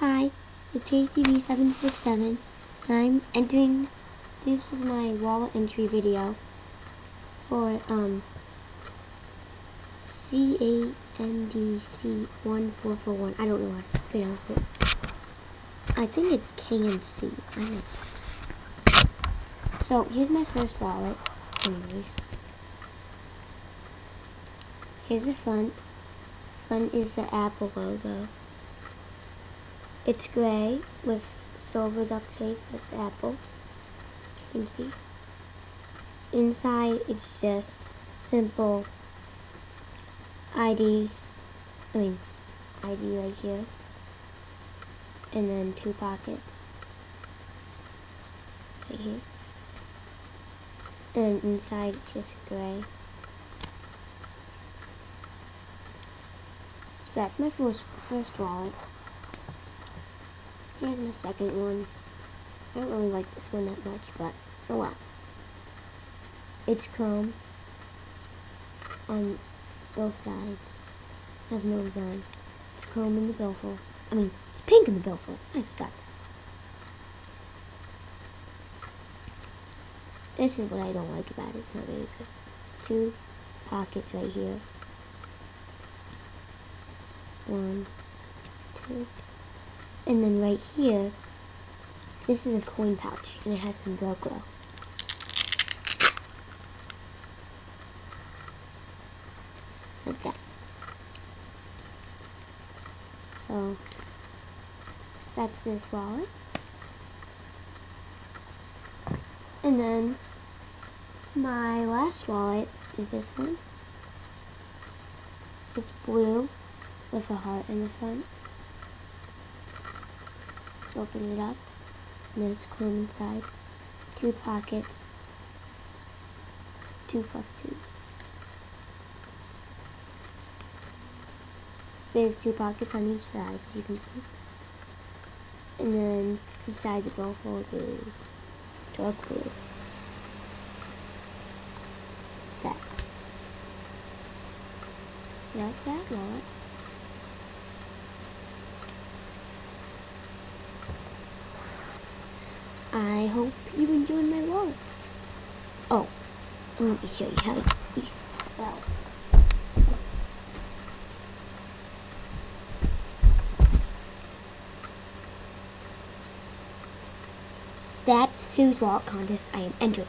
Hi, it's KTB767, and I'm entering, this is my wallet entry video for, um, C-A-N-D-C-1441, I don't know how to pronounce it. I think it's K-N-C, I know. So, here's my first wallet, anyways. Here's the front. Front is the Apple logo. It's gray with silver duct tape. That's Apple, as you can see. Inside, it's just simple ID. I mean, ID right here. And then two pockets. Right here. And inside, it's just gray. So that's my first, first wallet. Here's my second one. I don't really like this one that much, but oh well. It's chrome on both sides. Has no design. It's chrome in the billfold. I mean, it's pink in the billfold. I got that. This is what I don't like about it. It's not very good. It's two pockets right here. One, two. And then right here, this is a coin pouch, and it has some Velcro. Like that. So, that's this wallet. And then, my last wallet is this one. It's blue with a heart in the front. Open it up. And there's chrome inside. Two pockets. Two plus two. There's two pockets on each side, as you can see. And then inside the billfold is dark blue. That. So that's that wallet. I hope you enjoyed my wallets. Oh, let me show you how you spell. That's whose wallet contest I am entering.